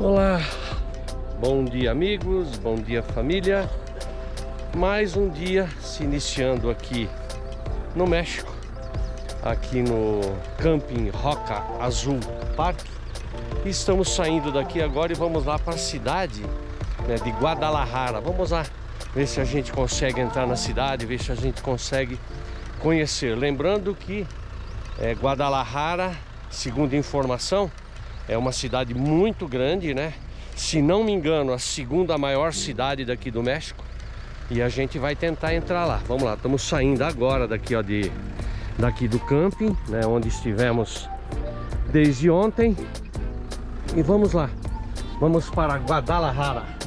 Olá, bom dia amigos, bom dia família. Mais um dia se iniciando aqui no México, aqui no Camping Roca Azul Park. Estamos saindo daqui agora e vamos lá para a cidade né, de Guadalajara. Vamos lá ver se a gente consegue entrar na cidade, ver se a gente consegue conhecer. Lembrando que é, Guadalajara, segundo informação, é uma cidade muito grande, né? Se não me engano, a segunda maior cidade daqui do México. E a gente vai tentar entrar lá. Vamos lá, estamos saindo agora daqui, ó, de, daqui do camping, né? Onde estivemos desde ontem. E vamos lá. Vamos para Guadalajara.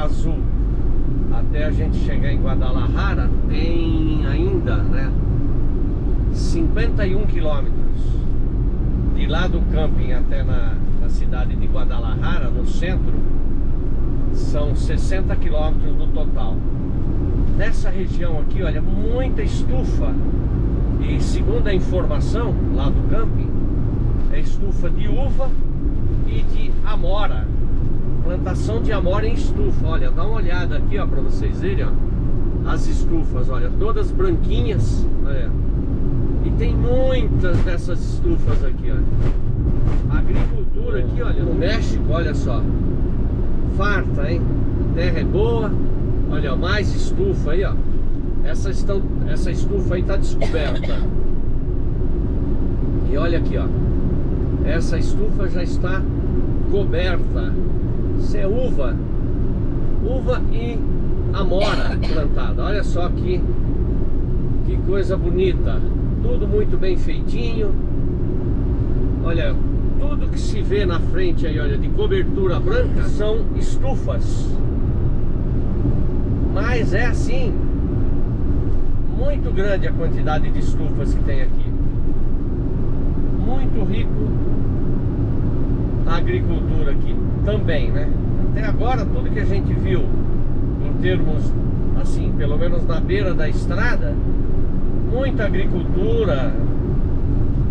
Azul até a gente chegar em Guadalajara tem ainda né 51 quilômetros de lá do camping até na, na cidade de Guadalajara no centro são 60 quilômetros no total nessa região aqui olha muita estufa e segundo a informação lá do camping é estufa de uva e de amora. Plantação de amora em estufa. Olha, dá uma olhada aqui, ó, para vocês verem, ó. As estufas, olha, todas branquinhas, olha. E tem muitas dessas estufas aqui, olha. A agricultura aqui, olha, no México, olha só. Farta, hein? A terra é boa. Olha, mais estufa aí, ó. Essa, estão, essa estufa aí tá descoberta. E olha aqui, ó. Essa estufa já está coberta. Isso é uva. Uva e amora plantada. Olha só que, que coisa bonita. Tudo muito bem feitinho. Olha, tudo que se vê na frente aí, olha, de cobertura branca são estufas. Mas é assim, muito grande a quantidade de estufas que tem aqui. Muito rico a agricultura aqui também, né? Até agora tudo que a gente viu em termos assim, pelo menos na beira da estrada, muita agricultura,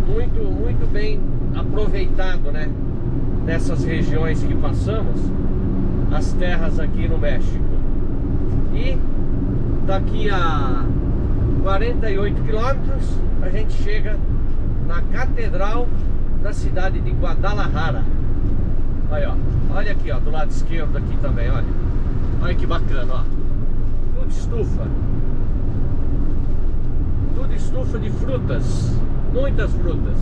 muito muito bem aproveitado, né? Nessas regiões que passamos, as terras aqui no México. E daqui a 48 quilômetros a gente chega na Catedral da cidade de Guadalajara. Olha, ó. Olha aqui, ó, do lado esquerdo aqui também, olha. Olha que bacana, ó. Tudo estufa. Tudo estufa de frutas. Muitas frutas.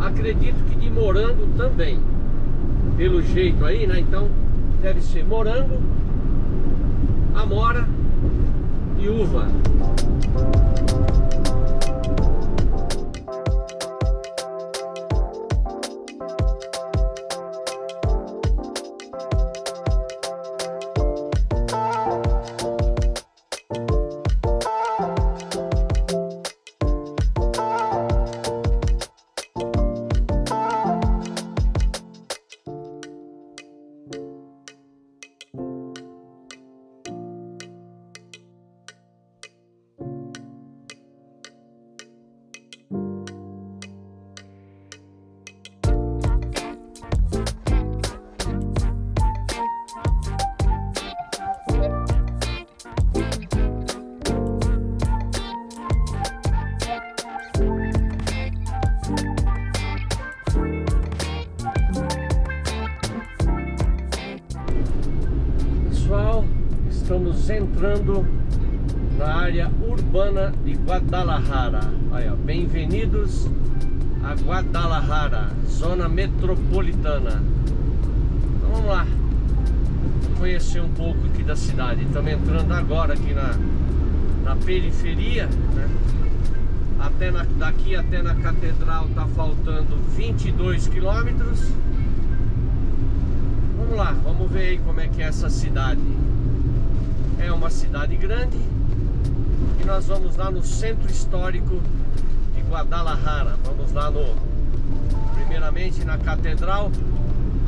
Acredito que de morango também. Pelo jeito aí, né? Então deve ser morango, amora e uva. Estamos entrando na área urbana de Guadalajara. bem-vindos a Guadalajara, zona metropolitana. Então vamos lá, conhecer um pouco aqui da cidade. Estamos entrando agora aqui na, na periferia, né? Até na, daqui até na catedral tá faltando 22 quilômetros. Vamos lá, vamos ver aí como é que é essa cidade. É uma cidade grande e nós vamos lá no centro histórico de Guadalajara. Vamos lá no primeiramente na catedral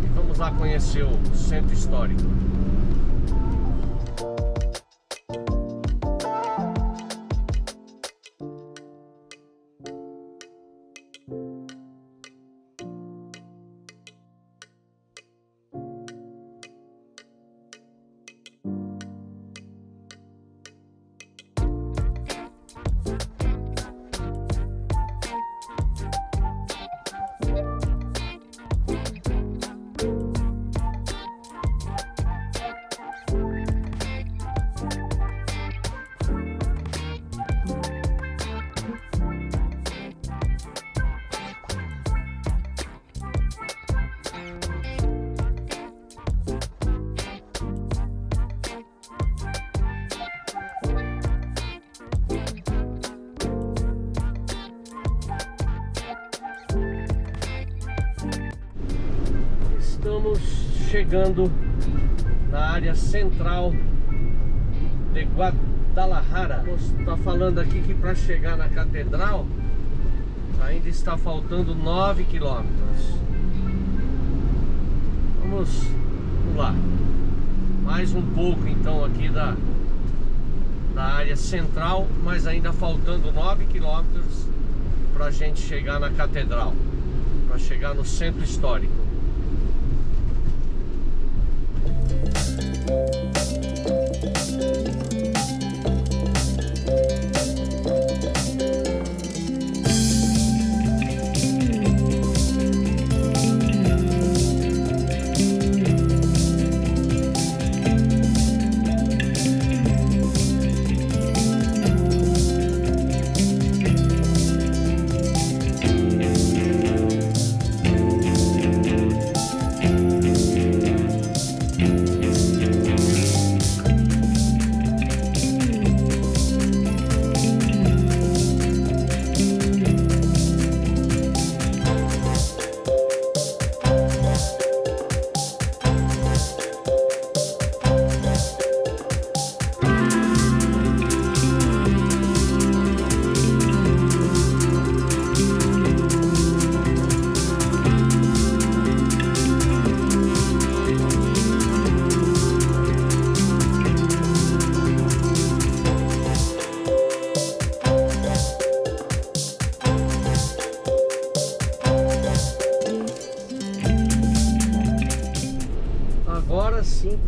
e vamos lá conhecer o centro histórico. Estamos chegando na área central de Guadalajara. Está falando aqui que para chegar na catedral ainda está faltando 9 quilômetros. Vamos, vamos lá. Mais um pouco então aqui da, da área central, mas ainda faltando 9 quilômetros para a gente chegar na catedral, para chegar no centro histórico.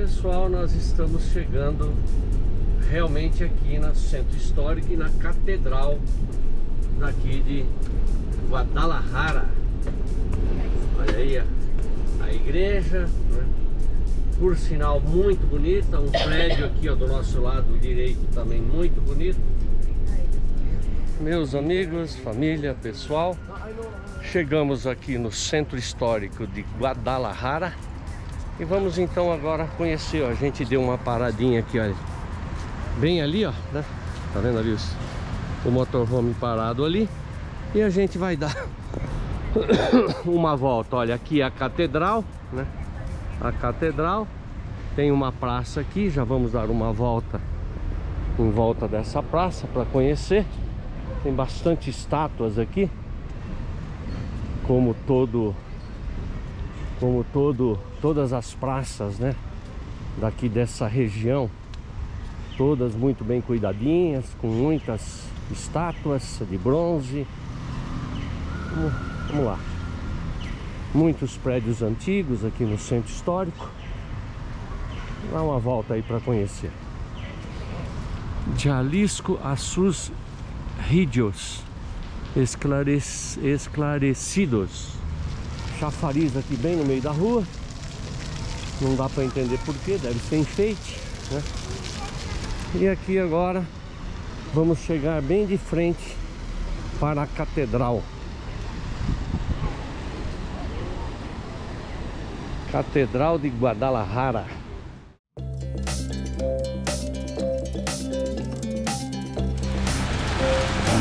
Pessoal, nós estamos chegando realmente aqui no centro histórico e na catedral daqui de Guadalajara. Olha aí a, a igreja, né? por sinal muito bonita, um prédio aqui ó, do nosso lado direito também muito bonito. Meus amigos, família, pessoal, chegamos aqui no centro histórico de Guadalajara e vamos então agora conhecer, ó. A gente deu uma paradinha aqui, olha. Bem ali, ó, né? Tá vendo ali os, o motorhome parado ali. E a gente vai dar uma volta. Olha, aqui é a catedral, né? A catedral. Tem uma praça aqui, já vamos dar uma volta em volta dessa praça para conhecer. Tem bastante estátuas aqui. Como todo como todo, todas as praças, né? Daqui dessa região, todas muito bem cuidadinhas, com muitas estátuas de bronze. Vamos, vamos lá. Muitos prédios antigos aqui no centro histórico. Dá uma volta aí para conhecer. Jalisco Assus Rídios esclarecidos chafariz aqui bem no meio da rua. Não dá para entender porquê, deve ser enfeite, né? E aqui agora Vamos chegar bem de frente para a catedral. Catedral de Guadalajara.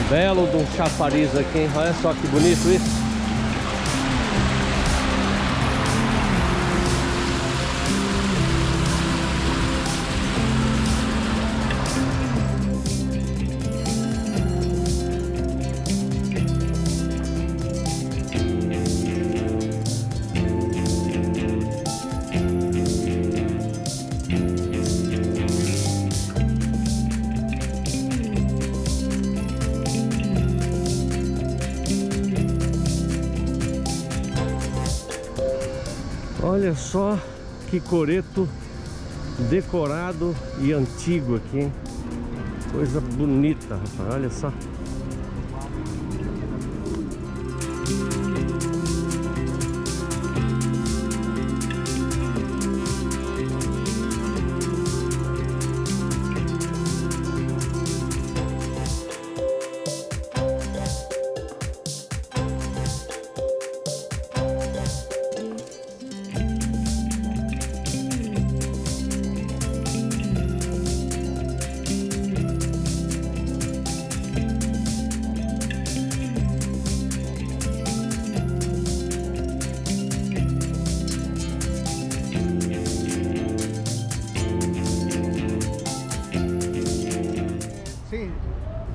Belo de um chafariz aqui, hein? Olha só que bonito isso. Olha só que coreto decorado e antigo aqui, hein? Coisa bonita, rapaz. Olha só.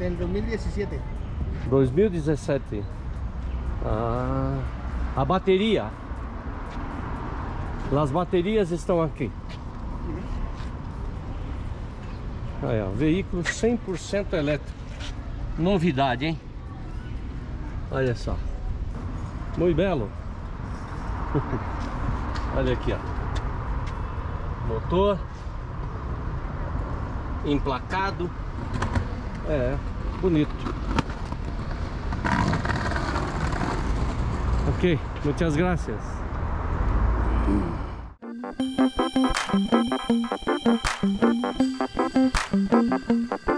Del 2017. 2017. Ah, a bateria. As baterias estão aqui. Aí, ó, veículo 100% elétrico. Novidade, hein? Olha só. Muito belo. Olha aqui, ó. Motor. Emplacado. É, bonito. Ok, muitas gracias. Thank.